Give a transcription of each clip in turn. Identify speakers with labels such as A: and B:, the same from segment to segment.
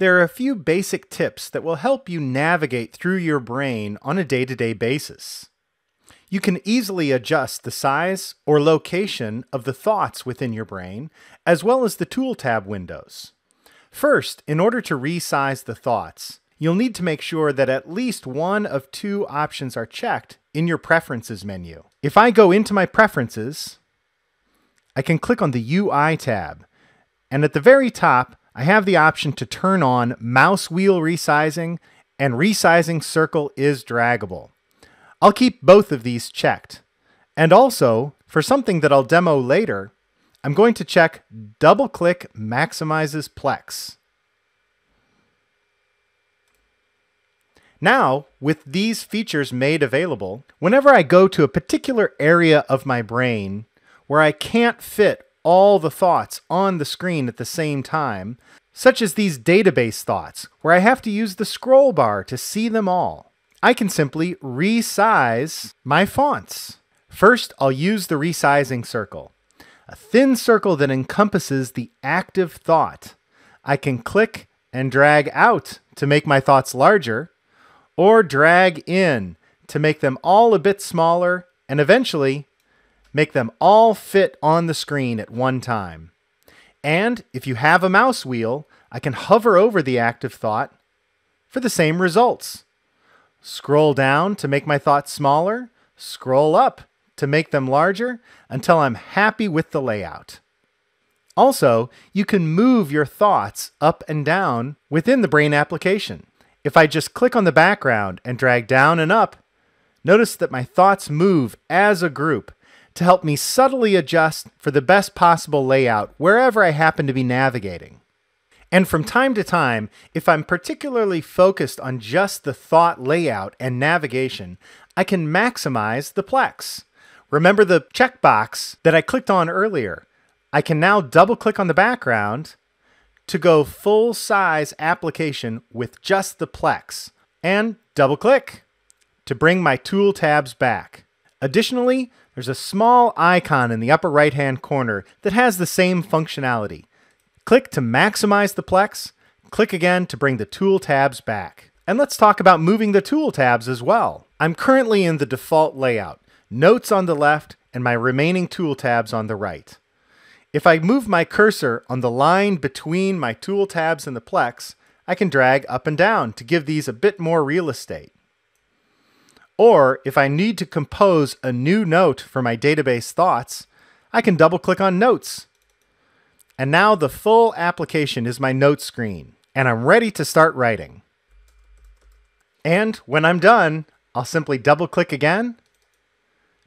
A: There are a few basic tips that will help you navigate through your brain on a day to day basis. You can easily adjust the size or location of the thoughts within your brain, as well as the Tool tab windows. First, in order to resize the thoughts, you'll need to make sure that at least one of two options are checked in your Preferences menu. If I go into my Preferences, I can click on the UI tab, and at the very top, I have the option to turn on mouse wheel resizing and resizing circle is draggable. I'll keep both of these checked. And also, for something that I'll demo later, I'm going to check double click maximizes plex. Now, with these features made available, whenever I go to a particular area of my brain where I can't fit all the thoughts on the screen at the same time, such as these database thoughts, where I have to use the scroll bar to see them all, I can simply resize my fonts. First, I'll use the resizing circle, a thin circle that encompasses the active thought. I can click and drag out to make my thoughts larger, or drag in to make them all a bit smaller, and eventually make them all fit on the screen at one time. And if you have a mouse wheel, I can hover over the active thought for the same results. Scroll down to make my thoughts smaller, scroll up to make them larger until I'm happy with the layout. Also, you can move your thoughts up and down within the Brain application. If I just click on the background and drag down and up, notice that my thoughts move as a group to help me subtly adjust for the best possible layout wherever I happen to be navigating. And from time to time, if I'm particularly focused on just the thought layout and navigation, I can maximize the plex. Remember the checkbox that I clicked on earlier? I can now double click on the background to go full size application with just the Plex and double click to bring my tool tabs back. Additionally, there's a small icon in the upper right hand corner that has the same functionality. Click to maximize the Plex, click again to bring the tool tabs back. And let's talk about moving the tool tabs as well. I'm currently in the default layout, notes on the left and my remaining tool tabs on the right. If I move my cursor on the line between my tool tabs and the Plex, I can drag up and down to give these a bit more real estate. Or if I need to compose a new note for my database thoughts, I can double click on Notes. And now the full application is my note screen, and I'm ready to start writing. And when I'm done, I'll simply double click again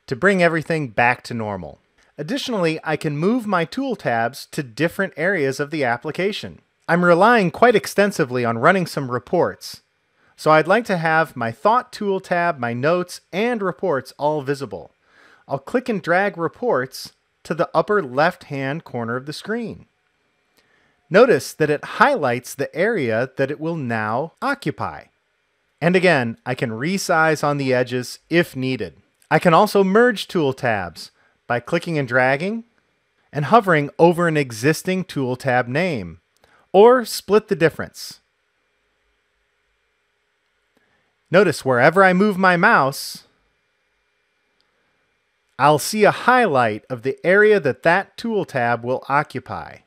A: to bring everything back to normal. Additionally, I can move my tool tabs to different areas of the application. I'm relying quite extensively on running some reports, so I'd like to have my Thought tool tab, my notes, and reports all visible. I'll click and drag reports to the upper left-hand corner of the screen. Notice that it highlights the area that it will now occupy. And again, I can resize on the edges if needed. I can also merge tool tabs, by clicking and dragging and hovering over an existing tool tab name, or split the difference. Notice wherever I move my mouse, I'll see a highlight of the area that that tool tab will occupy.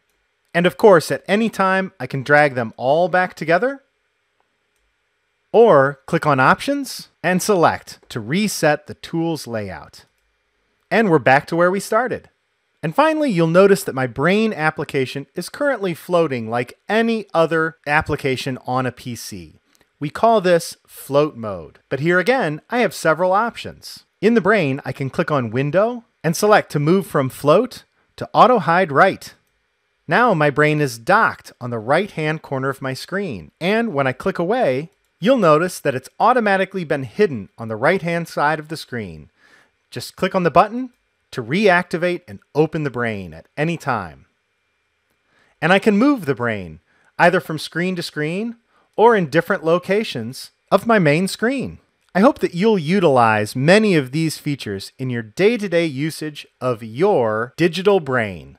A: And of course, at any time, I can drag them all back together, or click on Options and select to reset the tool's layout. And we're back to where we started. And finally, you'll notice that my brain application is currently floating like any other application on a PC. We call this float mode. But here again, I have several options. In the brain, I can click on Window and select to move from float to auto hide right. Now my brain is docked on the right hand corner of my screen. And when I click away, you'll notice that it's automatically been hidden on the right hand side of the screen. Just click on the button to reactivate and open the brain at any time. And I can move the brain either from screen to screen or in different locations of my main screen. I hope that you'll utilize many of these features in your day to day usage of your digital brain.